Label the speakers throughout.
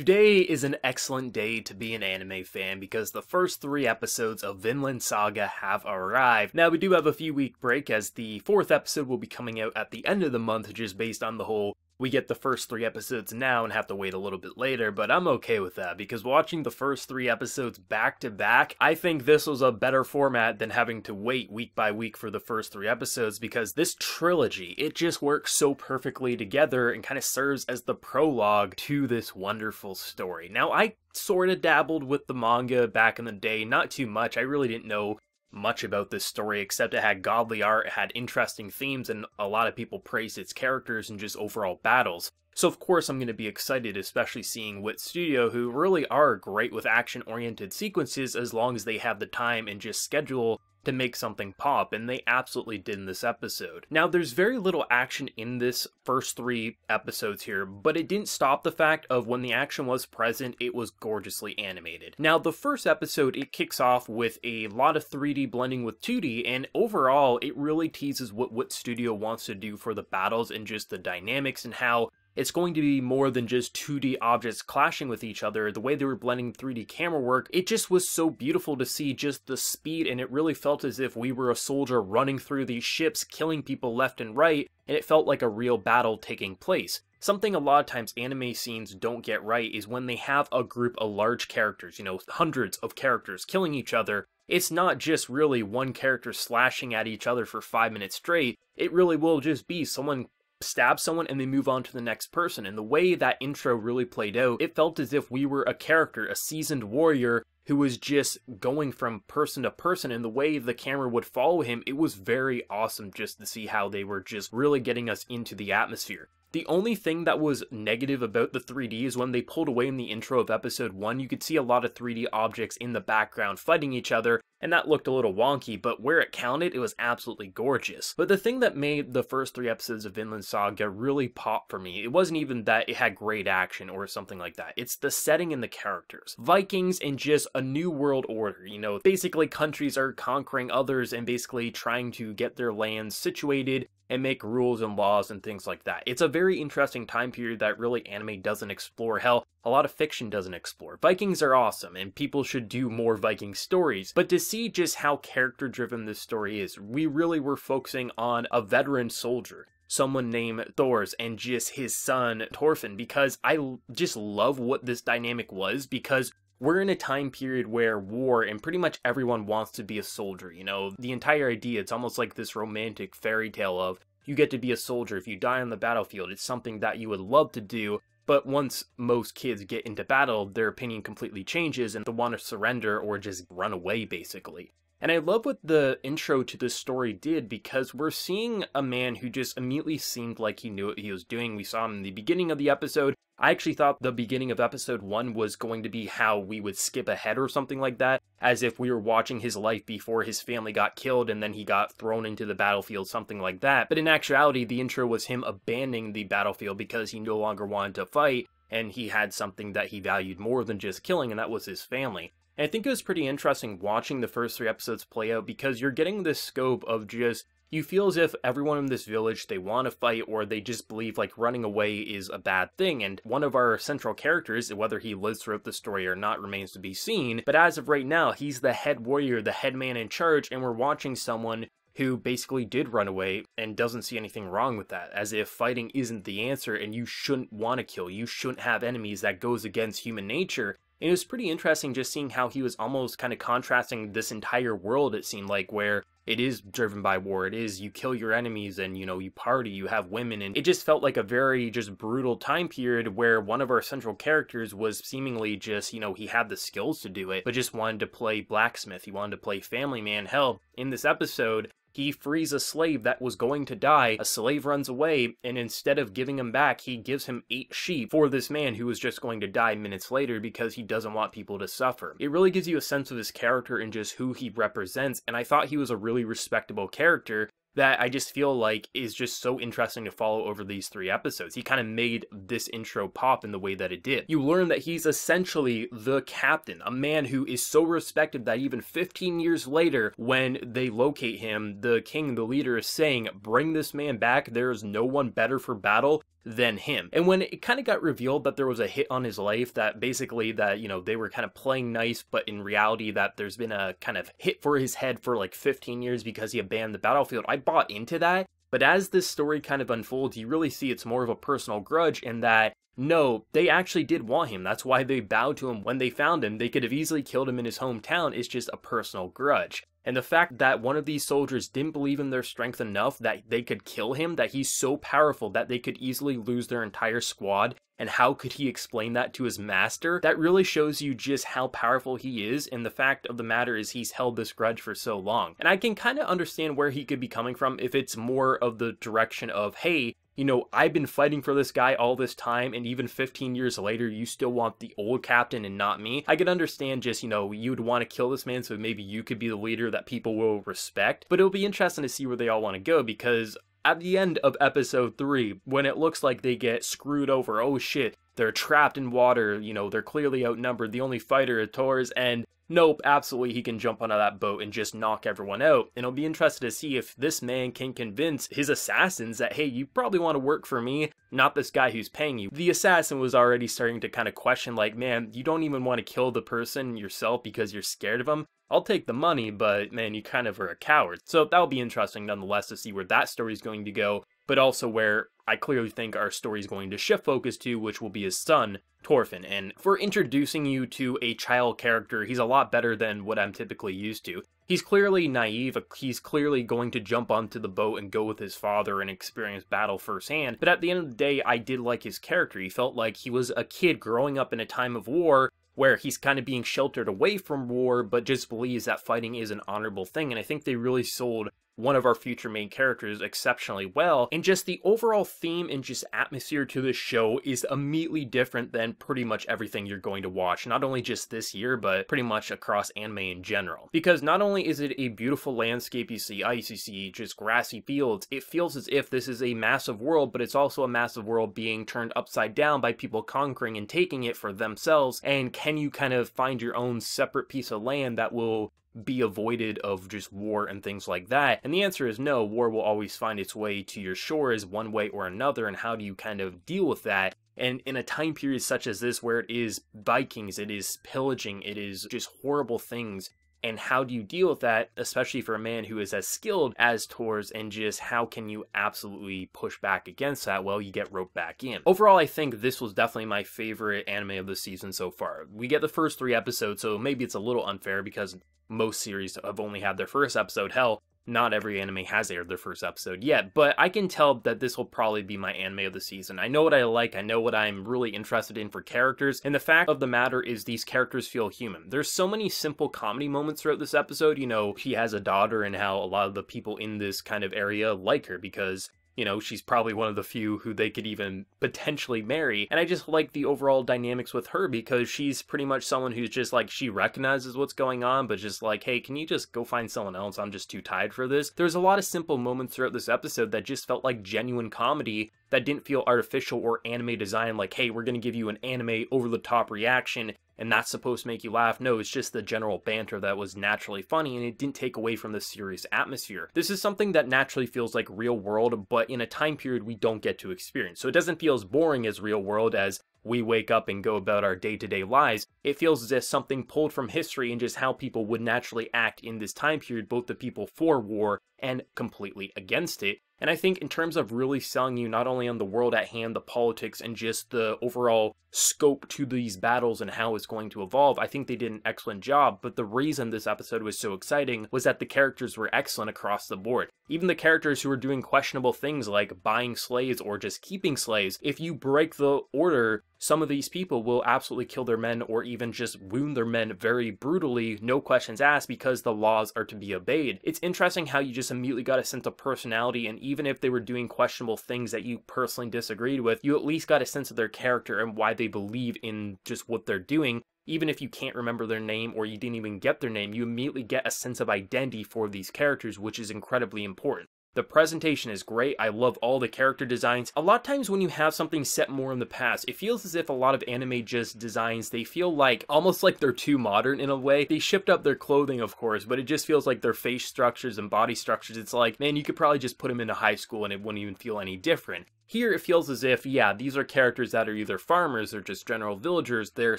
Speaker 1: Today is an excellent day to be an anime fan because the first three episodes of Vinland Saga have arrived. Now, we do have a few week break as the fourth episode will be coming out at the end of the month, just based on the whole we get the first three episodes now and have to wait a little bit later, but I'm okay with that because watching the first three episodes back to back, I think this was a better format than having to wait week by week for the first three episodes because this trilogy, it just works so perfectly together and kind of serves as the prologue to this wonderful story. Now, I sort of dabbled with the manga back in the day, not too much. I really didn't know much about this story except it had godly art, it had interesting themes, and a lot of people praised its characters and just overall battles. So of course I'm going to be excited, especially seeing Wit Studio, who really are great with action-oriented sequences as long as they have the time and just schedule to make something pop, and they absolutely did in this episode. Now, there's very little action in this first three episodes here, but it didn't stop the fact of when the action was present, it was gorgeously animated. Now, the first episode, it kicks off with a lot of 3D blending with 2D, and overall, it really teases what Wit Studio wants to do for the battles and just the dynamics and how it's going to be more than just 2D objects clashing with each other. The way they were blending 3D camera work, it just was so beautiful to see just the speed, and it really felt as if we were a soldier running through these ships, killing people left and right, and it felt like a real battle taking place. Something a lot of times anime scenes don't get right is when they have a group of large characters, you know, hundreds of characters killing each other, it's not just really one character slashing at each other for five minutes straight. It really will just be someone stab someone and they move on to the next person. And the way that intro really played out, it felt as if we were a character, a seasoned warrior who was just going from person to person and the way the camera would follow him, it was very awesome just to see how they were just really getting us into the atmosphere. The only thing that was negative about the 3D is when they pulled away in the intro of episode 1, you could see a lot of 3D objects in the background fighting each other, and that looked a little wonky, but where it counted, it was absolutely gorgeous. But the thing that made the first three episodes of Vinland Saga really pop for me, it wasn't even that it had great action or something like that. It's the setting and the characters. Vikings and just a new world order, you know, basically countries are conquering others and basically trying to get their lands situated and make rules and laws and things like that. It's a very interesting time period that really anime doesn't explore. Hell, a lot of fiction doesn't explore. Vikings are awesome, and people should do more Viking stories, but to see just how character driven this story is, we really were focusing on a veteran soldier someone named Thors and just his son Thorfinn because I just love what this dynamic was because we're in a time period where war and pretty much everyone wants to be a soldier. You know, the entire idea, it's almost like this romantic fairy tale of you get to be a soldier. If you die on the battlefield, it's something that you would love to do. But once most kids get into battle, their opinion completely changes and they want to surrender or just run away, basically. And I love what the intro to this story did because we're seeing a man who just immediately seemed like he knew what he was doing. We saw him in the beginning of the episode. I actually thought the beginning of episode one was going to be how we would skip ahead or something like that, as if we were watching his life before his family got killed and then he got thrown into the battlefield, something like that. But in actuality, the intro was him abandoning the battlefield because he no longer wanted to fight and he had something that he valued more than just killing, and that was his family. And I think it was pretty interesting watching the first three episodes play out because you're getting this scope of just you feel as if everyone in this village they want to fight or they just believe like running away is a bad thing. And one of our central characters whether he lives throughout the story or not remains to be seen. But as of right now he's the head warrior the head man in charge and we're watching someone who basically did run away and doesn't see anything wrong with that, as if fighting isn't the answer and you shouldn't want to kill, you shouldn't have enemies that goes against human nature, and it was pretty interesting just seeing how he was almost kind of contrasting this entire world, it seemed like, where it is driven by war. It is you kill your enemies and you know you party, you have women, and it just felt like a very just brutal time period where one of our central characters was seemingly just you know he had the skills to do it, but just wanted to play blacksmith. He wanted to play family man. Hell, in this episode, he frees a slave that was going to die. A slave runs away, and instead of giving him back, he gives him eight sheep for this man who was just going to die minutes later because he doesn't want people to suffer. It really gives you a sense of his character and just who he represents, and I thought he was a really respectable character that I just feel like is just so interesting to follow over these three episodes. He kind of made this intro pop in the way that it did. You learn that he's essentially the captain, a man who is so respected that even 15 years later, when they locate him, the king, the leader, is saying, Bring this man back. There is no one better for battle than him. And when it kind of got revealed that there was a hit on his life, that basically that, you know, they were kind of playing nice, but in reality that there's been a kind of hit for his head for like 15 years because he abandoned the battlefield, I bought into that. But as this story kind of unfolds, you really see it's more of a personal grudge in that no, they actually did want him. That's why they bowed to him when they found him. They could have easily killed him in his hometown. It's just a personal grudge. And the fact that one of these soldiers didn't believe in their strength enough that they could kill him, that he's so powerful that they could easily lose their entire squad, and how could he explain that to his master? That really shows you just how powerful he is, and the fact of the matter is he's held this grudge for so long. And I can kind of understand where he could be coming from if it's more of the direction of, hey, you know, I've been fighting for this guy all this time, and even 15 years later, you still want the old captain and not me. I could understand just, you know, you'd want to kill this man so maybe you could be the leader that people will respect. But it'll be interesting to see where they all want to go because at the end of episode 3, when it looks like they get screwed over, oh shit, they're trapped in water, you know, they're clearly outnumbered, the only fighter is Thors, and nope, absolutely he can jump onto that boat and just knock everyone out. And I'll be interested to see if this man can convince his assassins that, hey, you probably want to work for me, not this guy who's paying you. The assassin was already starting to kind of question, like, man, you don't even want to kill the person yourself because you're scared of him. I'll take the money, but man, you kind of are a coward. So that'll be interesting nonetheless to see where that story is going to go, but also where I clearly think our story is going to shift focus to, which will be his son, Thorfinn. And for introducing you to a child character, he's a lot better than what I'm typically used to. He's clearly naive, he's clearly going to jump onto the boat and go with his father and experience battle firsthand, but at the end of the day, I did like his character. He felt like he was a kid growing up in a time of war where he's kind of being sheltered away from war, but just believes that fighting is an honorable thing. And I think they really sold one of our future main characters exceptionally well. And just the overall theme and just atmosphere to this show is immediately different than pretty much everything you're going to watch, not only just this year, but pretty much across anime in general. Because not only is it a beautiful landscape you see ice, you see just grassy fields, it feels as if this is a massive world, but it's also a massive world being turned upside down by people conquering and taking it for themselves. And can you kind of find your own separate piece of land that will be avoided of just war and things like that? And the answer is no, war will always find its way to your shores one way or another, and how do you kind of deal with that? And in a time period such as this, where it is Vikings, it is pillaging, it is just horrible things and how do you deal with that, especially for a man who is as skilled as Thors, and just how can you absolutely push back against that? Well, you get roped back in. Overall, I think this was definitely my favorite anime of the season so far. We get the first three episodes, so maybe it's a little unfair because most series have only had their first episode. Hell, not every anime has aired their first episode yet, but I can tell that this will probably be my anime of the season. I know what I like, I know what I'm really interested in for characters, and the fact of the matter is these characters feel human. There's so many simple comedy moments throughout this episode, you know, she has a daughter and how a lot of the people in this kind of area like her because you know, she's probably one of the few who they could even potentially marry. And I just like the overall dynamics with her because she's pretty much someone who's just like, she recognizes what's going on, but just like, hey, can you just go find someone else? I'm just too tired for this. There's a lot of simple moments throughout this episode that just felt like genuine comedy that didn't feel artificial or anime design like, hey, we're going to give you an anime over the top reaction and that's supposed to make you laugh. No, it's just the general banter that was naturally funny and it didn't take away from the serious atmosphere. This is something that naturally feels like real world, but in a time period we don't get to experience. So it doesn't feel as boring as real world as we wake up and go about our day to day lives, it feels as if something pulled from history and just how people would naturally act in this time period, both the people for war and completely against it. And I think in terms of really selling you not only on the world at hand, the politics, and just the overall scope to these battles and how it's going to evolve, I think they did an excellent job. But the reason this episode was so exciting was that the characters were excellent across the board. Even the characters who were doing questionable things like buying slaves or just keeping slaves, if you break the order, some of these people will absolutely kill their men or even just wound their men very brutally, no questions asked, because the laws are to be obeyed. It's interesting how you just immediately got a sense of personality, and even if they were doing questionable things that you personally disagreed with, you at least got a sense of their character and why they believe in just what they're doing even if you can't remember their name or you didn't even get their name, you immediately get a sense of identity for these characters, which is incredibly important. The presentation is great. I love all the character designs. A lot of times when you have something set more in the past, it feels as if a lot of anime just designs, they feel like almost like they're too modern in a way. They shipped up their clothing, of course, but it just feels like their face structures and body structures. It's like, man, you could probably just put them into high school and it wouldn't even feel any different. Here, it feels as if, yeah, these are characters that are either farmers or just general villagers, they're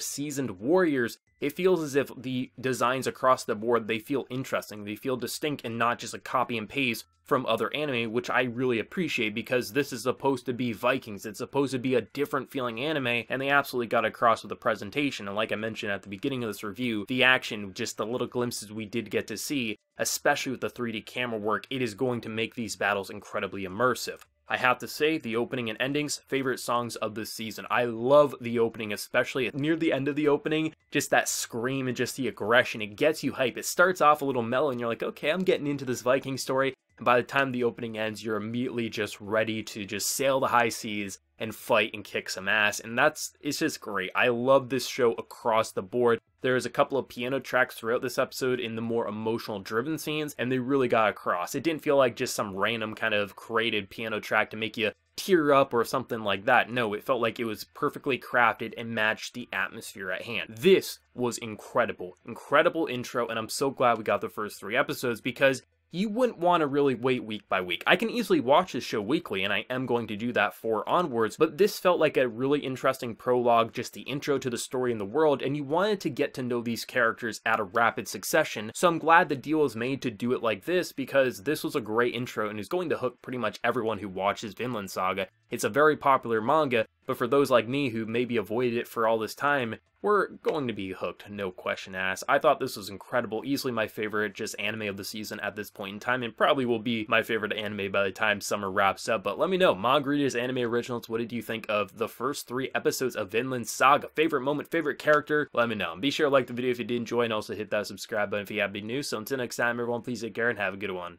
Speaker 1: seasoned warriors. It feels as if the designs across the board, they feel interesting, they feel distinct and not just a copy and paste from other anime, which I really appreciate because this is supposed to be Vikings. It's supposed to be a different feeling anime, and they absolutely got across with the presentation. And like I mentioned at the beginning of this review, the action, just the little glimpses we did get to see, especially with the 3D camera work, it is going to make these battles incredibly immersive. I have to say, the opening and endings, favorite songs of this season. I love the opening, especially near the end of the opening. Just that scream and just the aggression. It gets you hype. It starts off a little mellow and you're like, okay, I'm getting into this Viking story. And by the time the opening ends, you're immediately just ready to just sail the high seas and fight and kick some ass. And that's, it's just great. I love this show across the board. There's a couple of piano tracks throughout this episode in the more emotional driven scenes, and they really got across. It didn't feel like just some random kind of created piano track to make you tear up or something like that. No, it felt like it was perfectly crafted and matched the atmosphere at hand. This was incredible. Incredible intro, and I'm so glad we got the first three episodes because you wouldn't want to really wait week by week. I can easily watch this show weekly, and I am going to do that for onwards, but this felt like a really interesting prologue, just the intro to the story in the world, and you wanted to get to know these characters at a rapid succession, so I'm glad the deal was made to do it like this, because this was a great intro and is going to hook pretty much everyone who watches Vinland Saga. It's a very popular manga, but for those like me who maybe avoided it for all this time, we're going to be hooked, no question asked. I thought this was incredible, easily my favorite just anime of the season at this point in time, and probably will be my favorite anime by the time summer wraps up. But let me know, Mog Anime Originals, what did you think of the first three episodes of Vinland Saga? Favorite moment, favorite character? Let me know. And Be sure to like the video if you did enjoy, and also hit that subscribe button if you have been new. So until next time, everyone, please take care and have a good one.